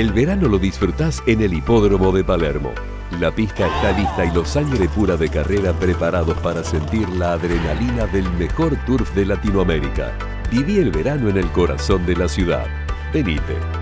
El verano lo disfrutás en el hipódromo de Palermo. La pista está lista y los sangre pura de carrera preparados para sentir la adrenalina del mejor turf de Latinoamérica. Viví el verano en el corazón de la ciudad. Venite.